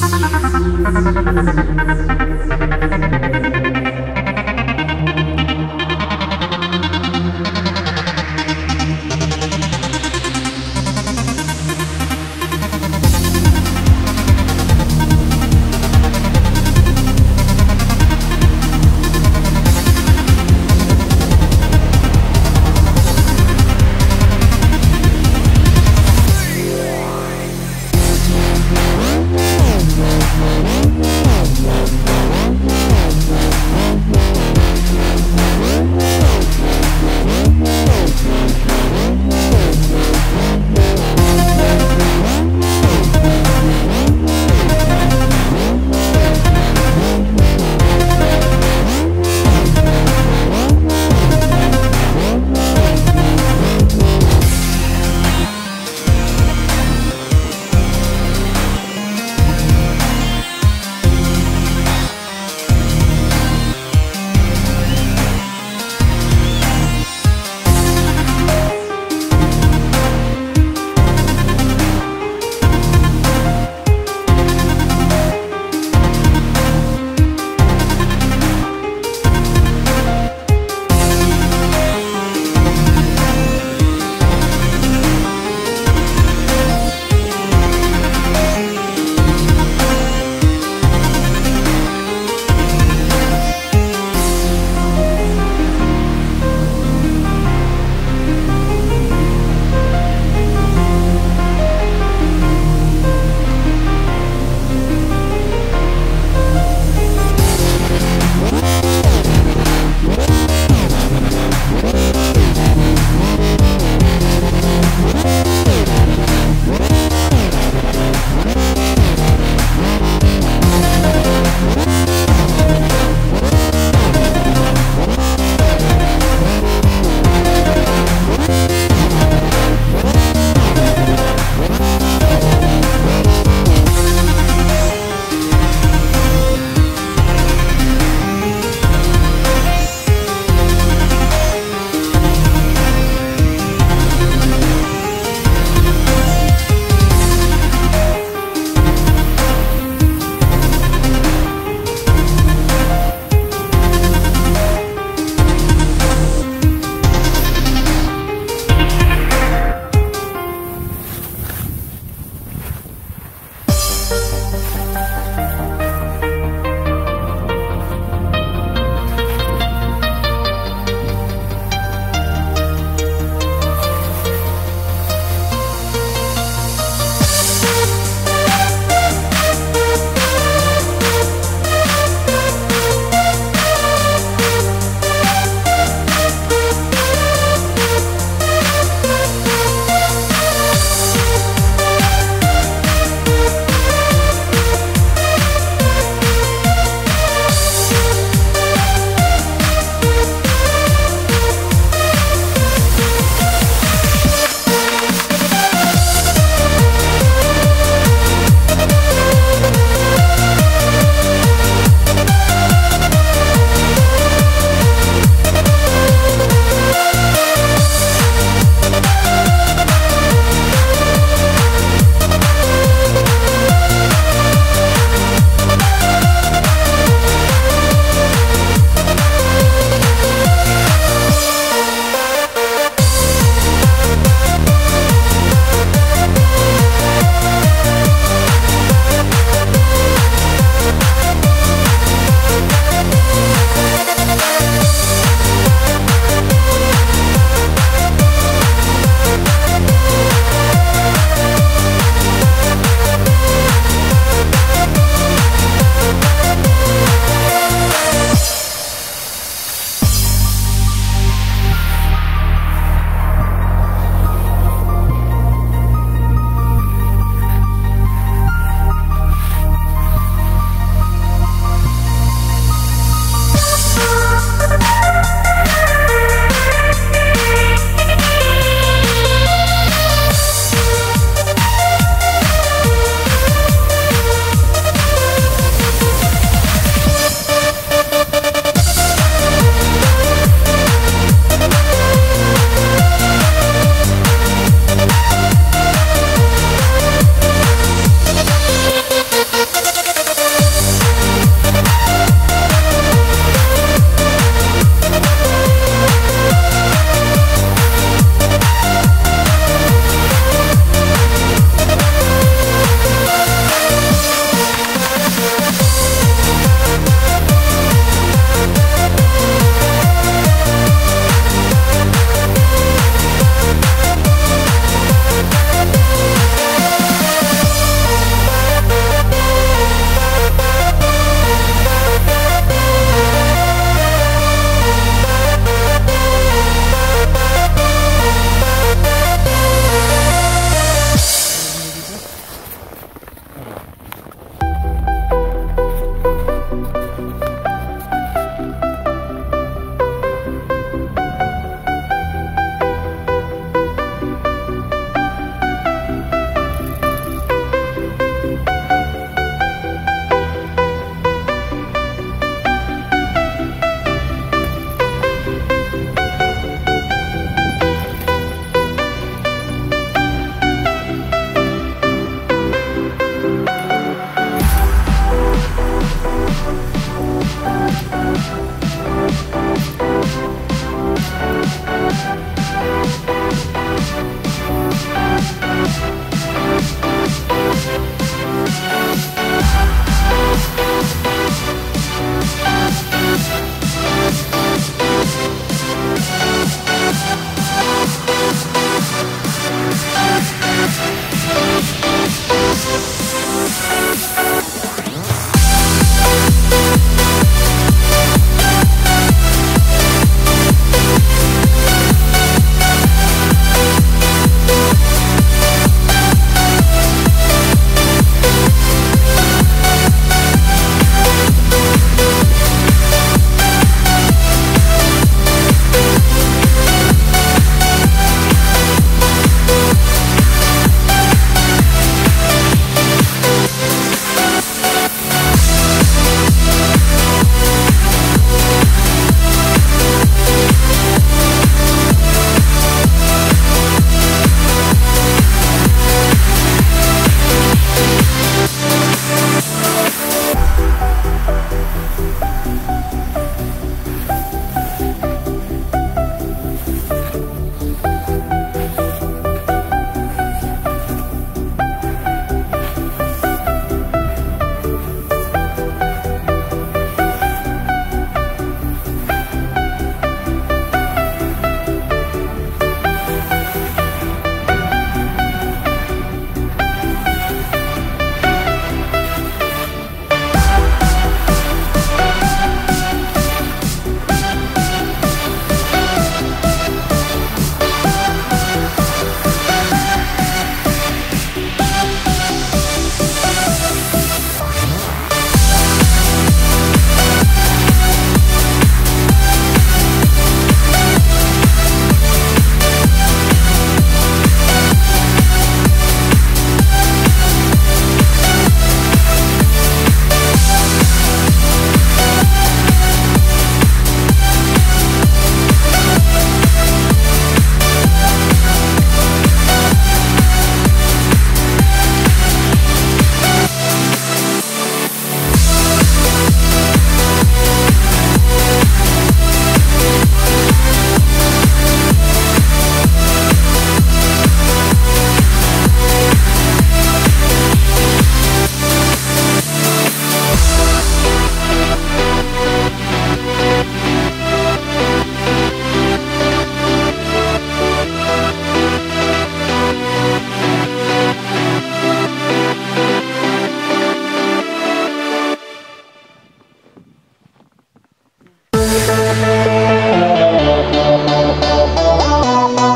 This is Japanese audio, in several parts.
Thank you.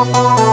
Música